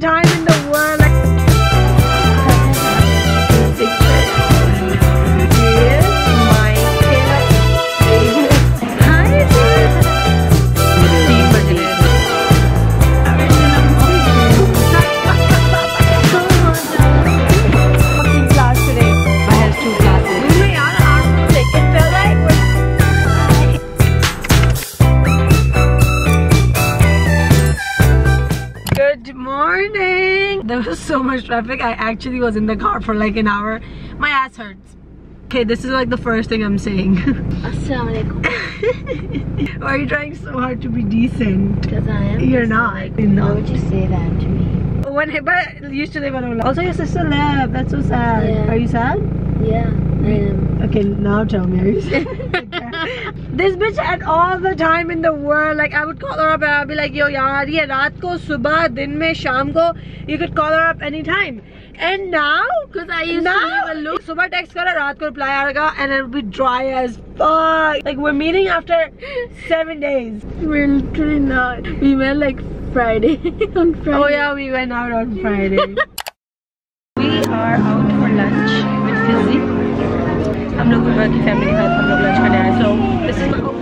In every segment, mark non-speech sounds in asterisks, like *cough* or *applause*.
time There was so much traffic. I actually was in the car for like an hour. My ass hurts. Okay, this is like the first thing I'm saying. Assalamualaikum. *laughs* Why are you trying so hard to be decent? Because I am. You're not. You're Why not. would you say that to me? When Hiba used to live on Ola. Also, your sister left. That's so sad. Yeah. Are you sad? Yeah, I am. Okay, now tell me. *laughs* this bitch had all the time in the world. Like I would call her up and I'd be like, yo yaar, ye raat ko, subah, din mein, sham ko. You could call her up anytime. And now, because I used now, to never look. Subah text kara, raat ko reply aega, and it would be dry as fuck. Like we're meeting after seven days. We're literally not. We met like Friday *laughs* on Friday. Oh yeah, we went out on Friday. *laughs* we are out. की family के साथ हम लोग lunch करने आए so this is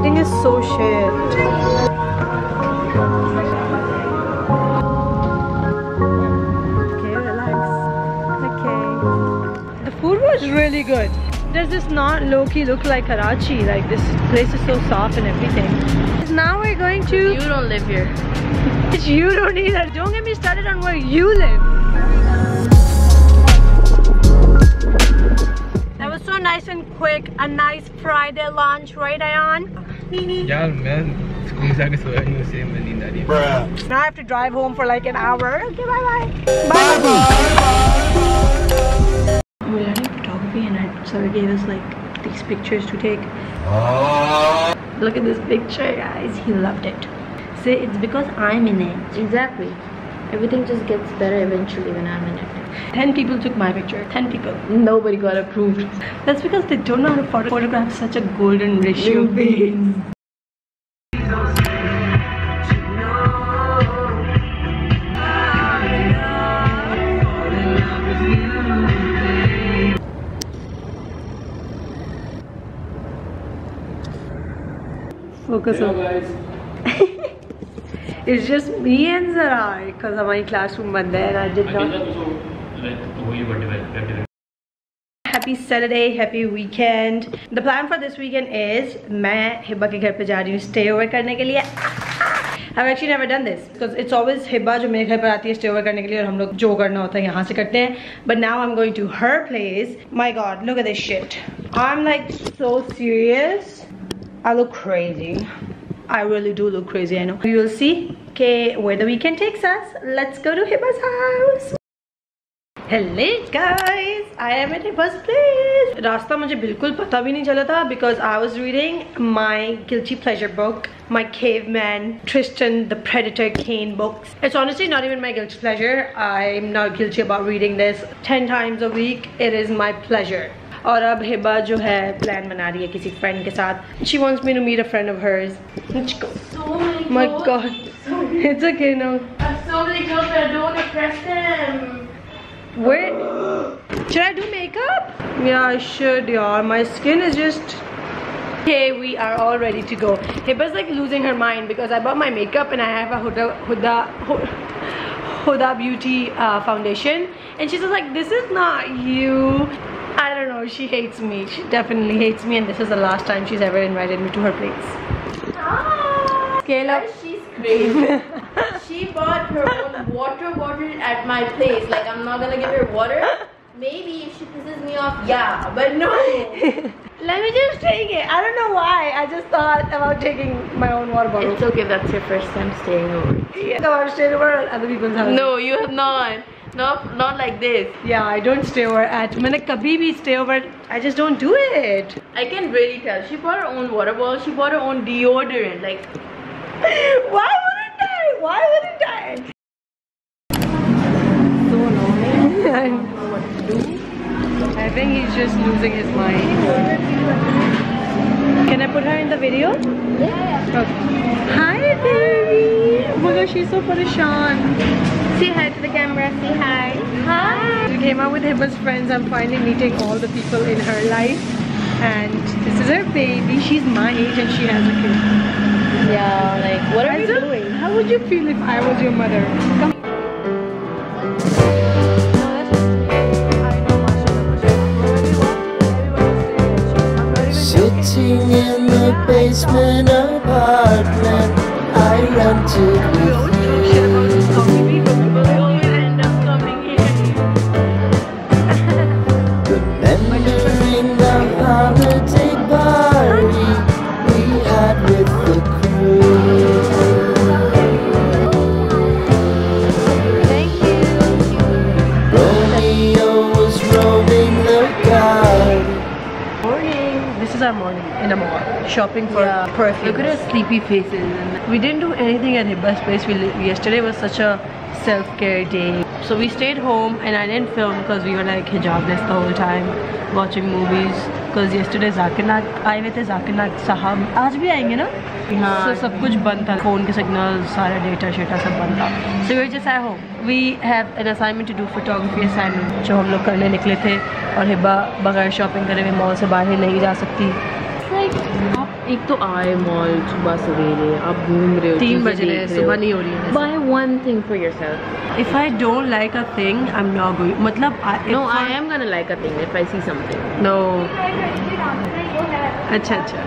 Lighting is so shit. Okay, relax. Okay. The food was really good. Does this not low-key look like Karachi? Like this place is so soft and everything. Now we're going to. You don't live here. *laughs* You don't either. Don't get me started on where you live. That was so nice and quick. A nice Friday lunch, right, Ayan? Y'all, man, Bruh. Now I have to drive home for like an hour. Okay, bye bye. Bye bye. We're We learning photography, and I, so it gave us like these pictures to take. Ah. Look at this picture, guys. He loved it. See, it's because I'm in it. Exactly. Everything just gets better eventually when I'm in it. 10 people took my picture. 10 people. Nobody got approved. That's because they don't know how to photo- photograph such a golden ratio face. Focus on. It's just me and Zara because my classroom was there and I did not. Happy Saturday, happy weekend. The plan for this weekend is मैं हिब्बा के घर पे जा रही हूँ stay over करने के लिए. I've actually never done this because it's always हिब्बा जो मेरे घर पर आती है stay over करने के लिए और हम लोग जो करना होता है यहाँ से करते हैं. But now I'm going to her place. My God, look at this shit. I'm like so serious. I look crazy. I really do look crazy, I know. We will see okay, where the weekend takes us. Let's go to Hibba's house. Hello guys, I am at Hibba's place. रास्ता मुझे बिल्कुल पता भी नहीं चला था because I was reading my guilty pleasure book, my caveman Tristan the Predator Kane books. It's honestly not even my guilty pleasure. I'm not guilty about reading this 10 times a week. It is my pleasure. और अब हिबा जो है plan बना रही है किसी friend के साथ she wants me to meet a friend of hers let's go So many my girls. god *laughs* it's okay now I have so many girls that I don't want to press them. where should I do makeup yeah I should yeah my skin is just okay we are all ready to go Hiba's like losing her mind because I bought my makeup and I have a Huda Huda Hu- Huda Beauty uh, foundation and she's just like this is not you *laughs* I don't know she hates me she definitely hates me and this is the last time she's ever invited me to her place Ah, Scale up. She's crazy. *laughs* she bought her own water bottle at my place. Like I'm not gonna give her water. Maybe if she pisses me off, yeah, but no. *laughs* Let me just take it. I don't know why. I just thought about taking my own water bottle. It's okay. That's your first time staying over. yeah. So I'm straight over at other people's house. No, you have not. No, not like this. Yeah, I don't stay over at. I kabhi stay over. I just don't do it. I can really tell. She bought her own water bottle. She bought her own deodorant. Like, *laughs* why wouldn't I? Why wouldn't I? So annoying. *laughs* I think he's just losing his mind. Can I put her in the video? Yeah. Okay. Hi, baby. Oh my gosh, she's so parishan. Say hi to the camera. Say hi. Hi. We came out with Hiba's friends. I'm finally meeting all the people in her life. And this is her baby. She's my age and she has a kid. Yeah, like, what are you doing? How would you feel if I was your mother? Come. Sitting in the basement apartment I rented with Remembering Morning. This is our morning in a mall. Shopping for Yeah. perfume. Look at her sleepy faces. And We didn't do anything at Hiba's place. We yesterday was such a self-care day. So we stayed home and I didn't film because we were like hijabless the whole time watching movies. Because yesterday Zakir Naik आए हुए थे Zakir Naik साहब आज भी आएँगे ना हाँ। so, सब कुछ बंद था फ़ोन के सिग्नल सारा डेटा शेटा सब बंद था so we just at home we have an assignment to do photography assignment जो हम लोग करने निकले थे और हिब्बा बगैर शॉपिंग करे हुए मॉल से बाहर नहीं जा सकती आप एक तो आए मॉल सुबह सवेरे आप घूम रहे हो तीन बज रहे हैं सुबह नहीं हो रही है by one thing for yourself if I don't like a thing I am not going मतलब no I am gonna like a thing if I see something no अच्छा अच्छा।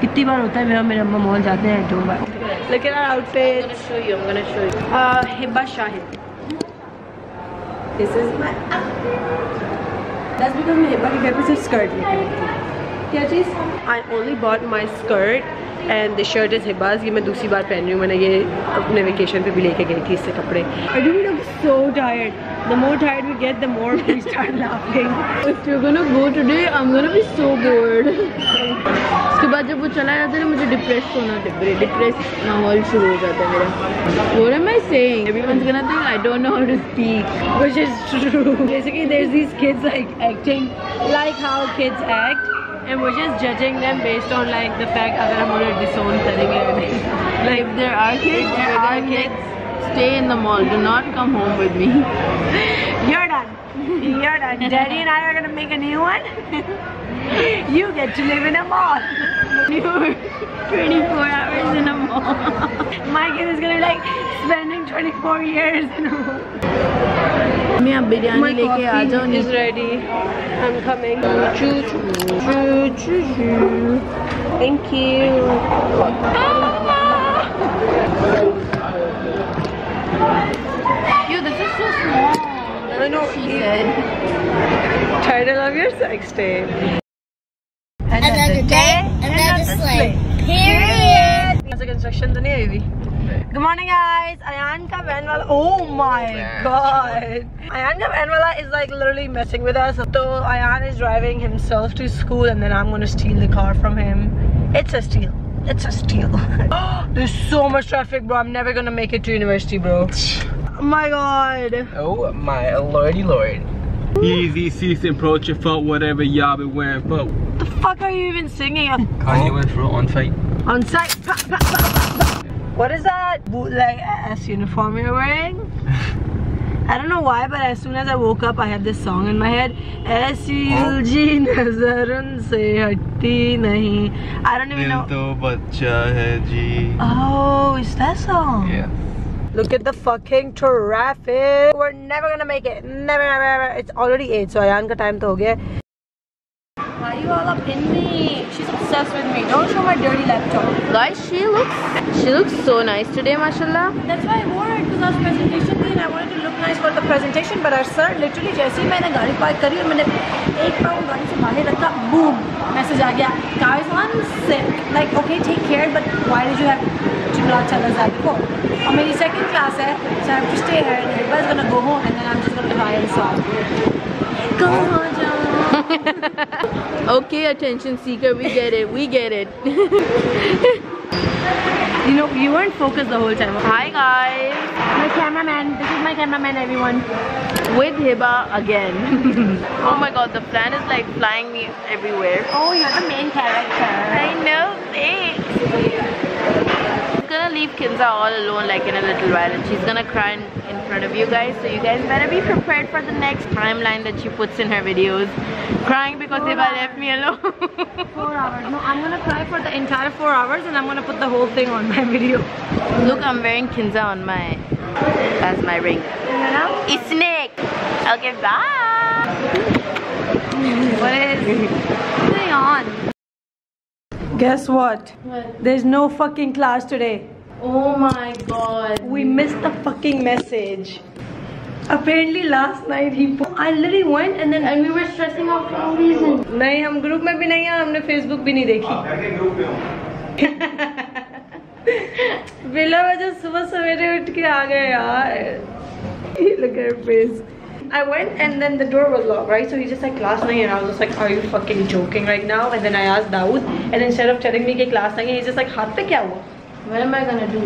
कितनी बार होता है मेरा मेरे अम्मा मॉल जाते हैं Look at our outfit. I'm gonna show you. I'm gonna show you. Uh, Hiba Shahid. This is my outfit. That's because my Hiba ki paper se skirt. Yeah, cheez? I only bought my skirt and the shirt is Hiba's ये मैं दूसरी बार पहन रही हूँ। मैंने ये अपने vacation पे भी लेके गई थी इससे कपड़े। *laughs* उसके बाद जब वो चला जाता है मुझे डिप्रेस होना डिप्रे डिप्रेस माहौल शुरू हो जाता है मेरा। What am I saying everyone's gonna think I don't know how to speak which is true basically there is these kids like acting like how kids act and we're just judging them based on like the fact agar hum unhe disown karenge like if there are kids if there are kids stay in the mall. Do not come home with me. *laughs* You're done. You're done. *laughs* Daddy and i are gonna make a new one. *laughs* You get to live in a mall. You 24 hours in a mall. My kid is gonna like spending 24 years in a mall. मैं आप बिरयानी लेके आ जाओ is नीचे ready. I'm coming. चू चू चू चू Thank you. Yo, this is so small. I know. She said. Title of your sex tape. Another day, another slay. Period. As a construction तो नहीं आई हुई Good morning guys. Ayan का van वाला Oh my god. Ayan का van वाला is like literally messing with us. So Ayan is driving himself to school and then I'm gonna steal the car from him. It's a steal. It's a steal. *gasps* There's so much traffic, bro. I'm never gonna make it to university, bro. Oh my god. Oh my lordy lord. Easy, cease and approach your foot, whatever y'all been wearing foot. The fuck are you even singing? Kanye West wrote on fight. On site. What is that bootleg ass uniform you're wearing? *laughs* I don't know why, but as soon as I woke up, I had this song in my head. ऐसी उलझी नजर उनसे हटती नहीं. I don't even know. तो बच्चा है जी. Oh, is that song? Yeah. Look at the fucking traffic. We're never gonna make it. Never, never, never. It's already 8, so Ayan का time तो हो गया है. you all up in me. She's obsessed with me. Don't show my dirty laptop. Guys, she looks she looks so nice today, mashallah. That's why I wore it because I was presentation थी and I wanted to look nice for the presentation. But our sir literally जैसे ही मैंने गाड़ी park करी और मैंने एक pound गाड़ी से बाहर रखा, boom, message आ गया. Guys, I'm sick. Like, okay, take care, but why did you have to not tell us that before? और मेरी second class है, so I have to stay here. And everybody's gonna go home and then I'm just gonna cry and sob. Go on, John. *laughs* Okay, attention seeker, we get it, we get it. *laughs* You know, you weren't focused the whole time. Hi guys, My cameraman. This is my cameraman, everyone. with Hiba again. *laughs* oh my god, the plan is like flying me everywhere. Oh, you're the main character. I know, thanks. I'm gonna leave Kinza all alone like in a little while and she's gonna cry in, in front of you guys. So you guys better be prepared for the next timeline that she puts in her videos. Crying because Hiba left me alone. *laughs* Four hours. No, I'm gonna cry for the entire four hours and I'm gonna put the whole thing on my video. look I'm wearing Kinza on my as my ring. It's snake. Okay bye. What is going on? Guess what? What? There's no fucking class today. oh my god We missed the fucking message. Apparently last night he I literally went and then and we were stressing out for no reason नहीं हम group में भी नहीं है हमने Facebook भी नहीं देखी बिला वजह सुबह सवेरे उठ के आ गए यार look at her face I went and then the door was locked, right? So he's just like class nahi, and I was just like, are you fucking joking right now? And then I asked Dawood, and instead of telling me कि class nahi, he's just like हाथ पे क्या हुआ? what am I gonna do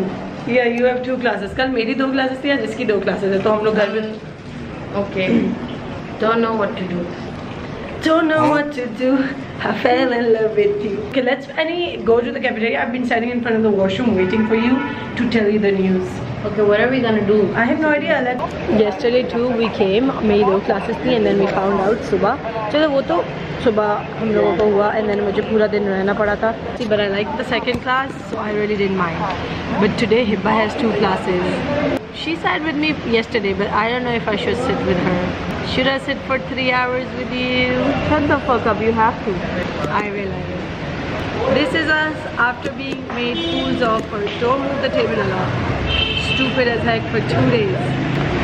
Yeah, you have two classes. कल मेरी दो classes थी आज इसकी दो classes है तो हम लोग घर में okay don't know what to do don't know what to do. I fell in love with you. Okay, let's any go to the cafeteria. I've been standing in front of the washroom waiting for you to tell you the news. Okay, what are we gonna do? I have no idea. Let Yesterday too, we came. made two classes and then we found out suba. चलो वो तो suba. हम लोगों को and then मुझे पूरा दिन रहना पड़ा था. See, but I liked the second class, so I really didn't mind. But today Hiba has two classes. She sat with me yesterday, but I don't know if I should sit with her. Should I sit for three hours with you? Shut the fuck up, you have to. I will, This is us after being made fools of for don't move the table a lot. Stupid as heck for two days.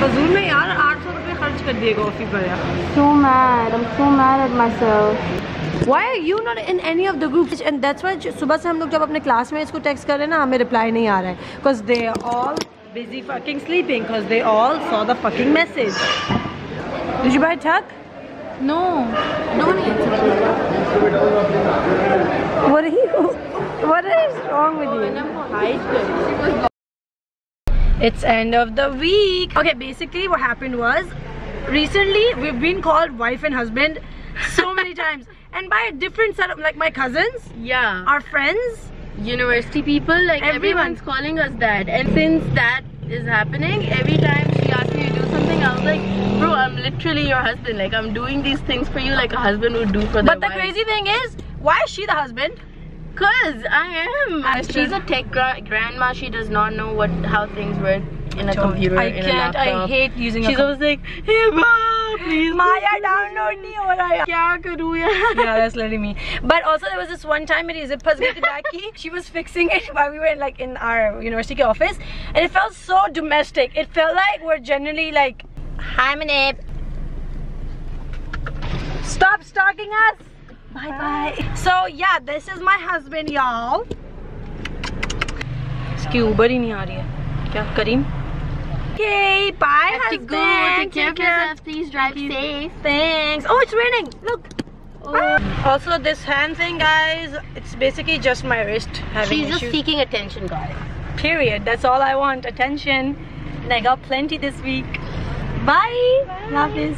फजूल में यार 800 रुपए खर्च कर दिए coffee पर यार. so mad I'm so mad at myself Why are you not in any of the groups? And that's why सुबह से हम लोग जब अपने classmates को text कर रहे हैं ना हमें reply नहीं आ रहा है. Because they are all busy fucking sleeping. Because they all saw the fucking message. Did you buy tuck? no don't eat What are you? What is wrong with you? It's end of the week. Okay, basically what happened was recently we've been called wife and husband so *laughs* many times and by a different set of like my cousins, yeah our friends. university people like Everyone. everyone's calling us that and since that is happening every time she asks me to do something i was like bro i'm literally your husband like i'm doing these things for you like a husband would do for their But the crazy thing is, why is she the husband? Because I am. I She's a tech gra grandma. She does not know what how things work in a computer. I can't. I hate using. She's always like, hey, mom, please. Maya, download nahi ho raha. Kya? Yeah, that's literally me. But also there was this one time meri zip phas gayi back She was fixing it while we were in, like in our university office, and it felt so domestic. It felt like we're generally like, hi, Manip. Stop stalking us. Bye bye. So yeah, this is my husband, y'all. इसकी उबर ही नहीं आ रही है. क्या करीम? Okay, bye have to husband. go take care of Take care. yourself please drive safe Thanks. Oh, it's raining. Look. Also, this hand thing, guys, it's basically just my wrist having she's just issues. seeking attention guys Period. That's all I want. Attention. And I got plenty this week. Bye. Love this.